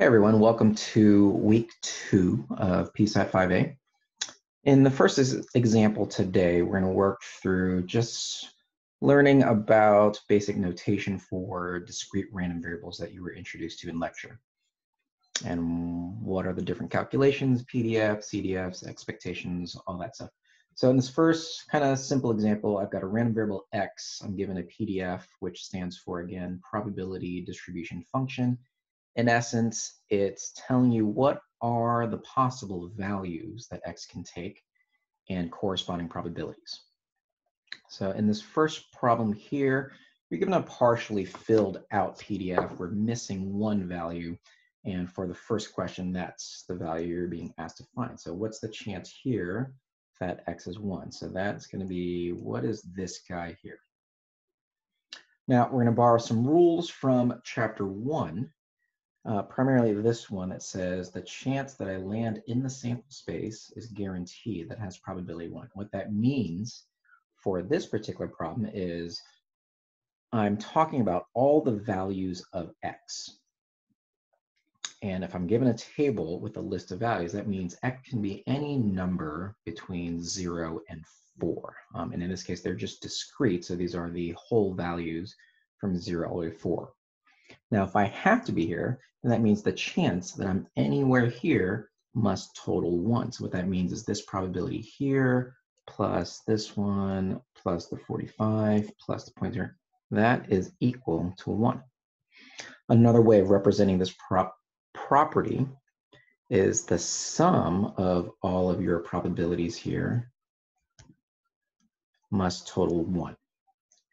Hey everyone, welcome to week two of PSTAT 5A. In the first example today, we're going to work through just learning about basic notation for discrete random variables that you were introduced to in lecture. And what are the different calculations, PDF, CDFs, expectations, all that stuff. So in this first kind of simple example, I've got a random variable x. I'm given a PDF, which stands for, again, probability distribution function in essence, it's telling you what are the possible values that x can take and corresponding probabilities. So in this first problem here, you're given a partially filled out PDF. We're missing one value. And for the first question, that's the value you're being asked to find. So what's the chance here that x is 1? So that's going to be, what is this guy here? Now, we're going to borrow some rules from chapter 1 uh, primarily this one that says the chance that I land in the sample space is guaranteed. That has probability one. What that means for this particular problem is I'm talking about all the values of x. And if I'm given a table with a list of values, that means x can be any number between 0 and 4. Um, and in this case, they're just discrete, so these are the whole values from 0 all the way to 4. Now, if I have to be here, then that means the chance that I'm anywhere here must total one. So what that means is this probability here plus this one plus the 45 plus the pointer, that is equal to one. Another way of representing this prop property is the sum of all of your probabilities here must total one,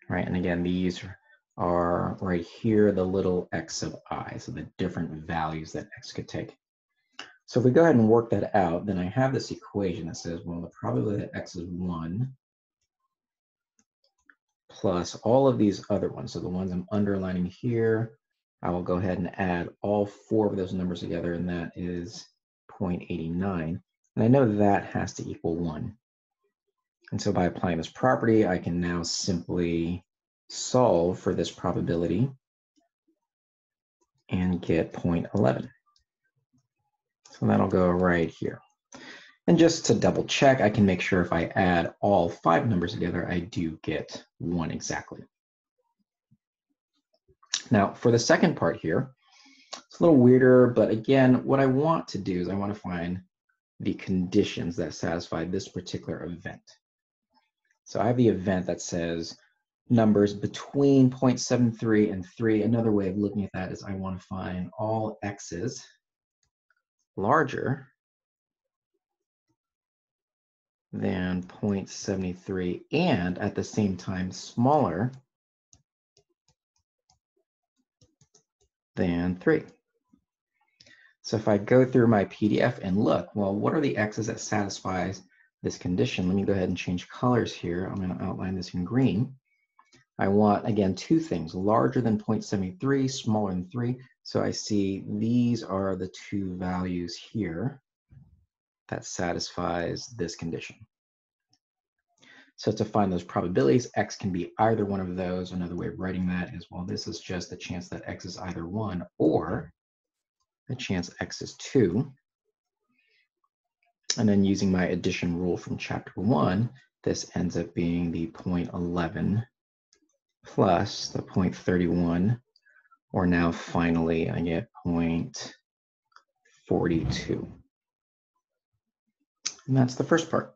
right? And again, these are right here, the little x of i, so the different values that x could take. So if we go ahead and work that out, then I have this equation that says, well, the probability that x is 1 plus all of these other ones. So the ones I'm underlining here, I will go ahead and add all four of those numbers together, and that is 0.89. And I know that has to equal 1. And so by applying this property, I can now simply solve for this probability and get 0.11. So that'll go right here. And just to double check, I can make sure if I add all five numbers together, I do get one exactly. Now, for the second part here, it's a little weirder, but again, what I want to do is I want to find the conditions that satisfy this particular event. So I have the event that says numbers between 0.73 and 3. Another way of looking at that is I want to find all x's larger than 0.73 and at the same time smaller than 3. So if I go through my PDF and look, well, what are the x's that satisfies this condition? Let me go ahead and change colors here. I'm going to outline this in green. I want, again, two things, larger than 0.73, smaller than 3. So I see these are the two values here that satisfies this condition. So to find those probabilities, x can be either one of those. Another way of writing that is, well, this is just the chance that x is either 1 or the chance x is 2. And then using my addition rule from chapter 1, this ends up being the 0.11 plus the 0.31, or now finally I get 0.42. And that's the first part.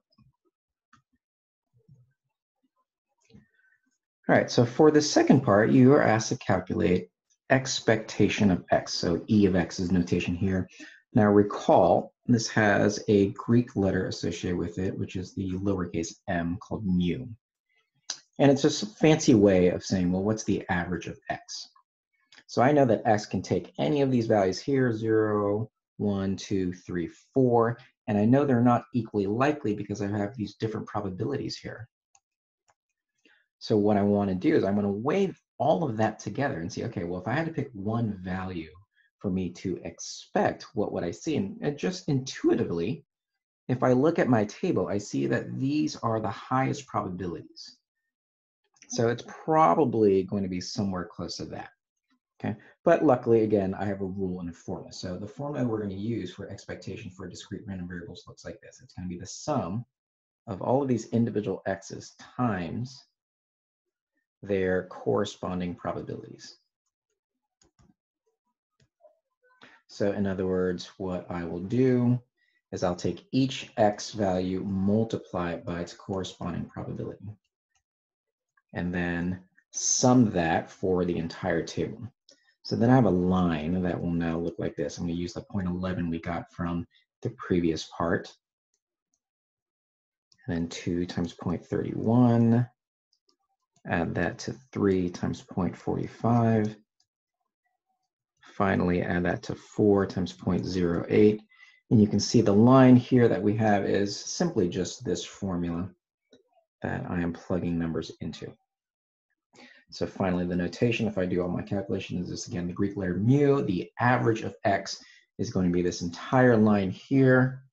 All right, so for the second part, you are asked to calculate expectation of x. So E of x is notation here. Now recall, this has a Greek letter associated with it, which is the lowercase m called mu. And it's just a fancy way of saying, well, what's the average of x? So I know that x can take any of these values here, 0, 1, 2, 3, 4, and I know they're not equally likely because I have these different probabilities here. So what I want to do is I'm going to weigh all of that together and see, okay, well, if I had to pick one value for me to expect, what would I see? And just intuitively, if I look at my table, I see that these are the highest probabilities. So it's probably going to be somewhere close to that. Okay, but luckily, again, I have a rule and a formula. So the formula we're going to use for expectation for discrete random variables looks like this. It's going to be the sum of all of these individual x's times their corresponding probabilities. So in other words, what I will do is I'll take each x value, multiply it by its corresponding probability, and then sum that for the entire table. So then I have a line that will now look like this. I'm going to use the point 0.11 we got from the previous part. And then 2 times 0.31. Add that to 3 times 0.45. Finally, add that to 4 times 0.08. And you can see the line here that we have is simply just this formula that I am plugging numbers into. So finally, the notation, if I do all my calculations, is this again the Greek letter mu. The average of x is going to be this entire line here.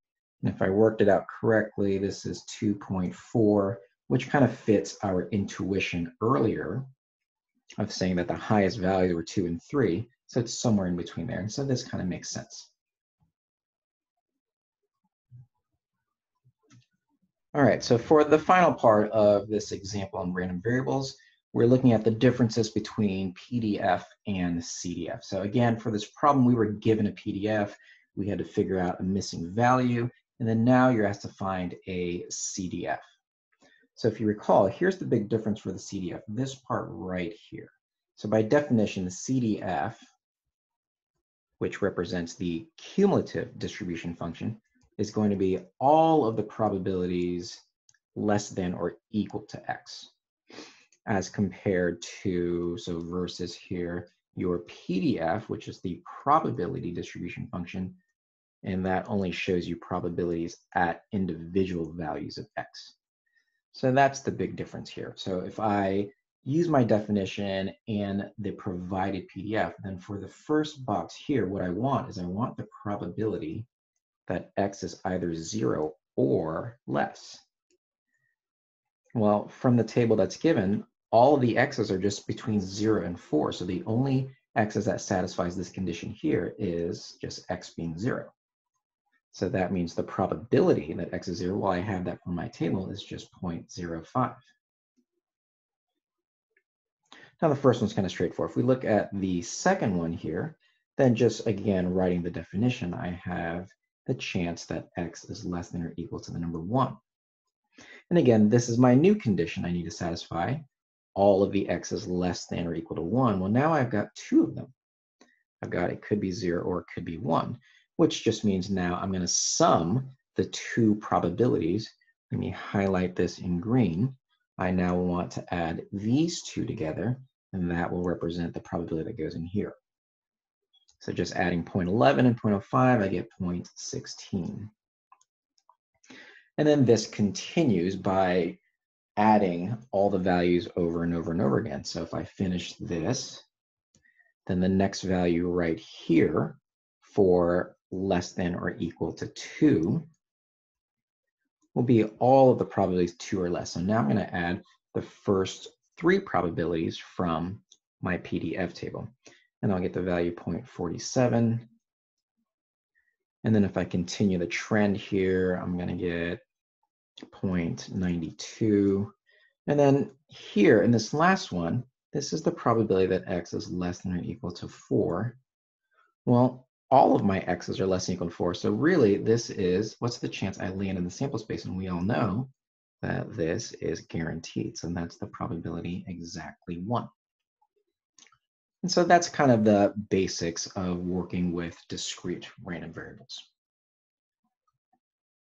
And if I worked it out correctly, this is 2.4, which kind of fits our intuition earlier of saying that the highest values were 2 and 3. So it's somewhere in between there. And so this kind of makes sense. All right, so for the final part of this example on random variables, we're looking at the differences between PDF and CDF. So again, for this problem, we were given a PDF. We had to figure out a missing value. And then now you're asked to find a CDF. So if you recall, here's the big difference for the CDF, this part right here. So by definition, the CDF, which represents the cumulative distribution function, is going to be all of the probabilities less than or equal to x as compared to, so versus here, your PDF, which is the probability distribution function, and that only shows you probabilities at individual values of x. So that's the big difference here. So if I use my definition and the provided PDF, then for the first box here, what I want is I want the probability that x is either zero or less. Well, from the table that's given, all of the x's are just between 0 and 4. So the only x's that satisfies this condition here is just x being 0. So that means the probability that x is 0, while I have that from my table, is just 0.05. Now the first one's kind of straightforward. If we look at the second one here, then just again writing the definition, I have the chance that x is less than or equal to the number 1. And again, this is my new condition I need to satisfy all of the x's less than or equal to 1. Well, now I've got two of them. I've got it could be 0 or it could be 1, which just means now I'm going to sum the two probabilities. Let me highlight this in green. I now want to add these two together, and that will represent the probability that goes in here. So just adding 0.11 and 0.05, I get 0.16. And then this continues by adding all the values over and over and over again. So if I finish this, then the next value right here for less than or equal to 2 will be all of the probabilities 2 or less. So now I'm going to add the first three probabilities from my PDF table. And I'll get the value 0.47. And then if I continue the trend here, I'm going to get 0.92. And then here in this last one, this is the probability that x is less than or equal to 4. Well, all of my x's are less than or equal to 4. So really, this is, what's the chance I land in the sample space? And we all know that this is guaranteed. So that's the probability exactly 1. And so that's kind of the basics of working with discrete random variables.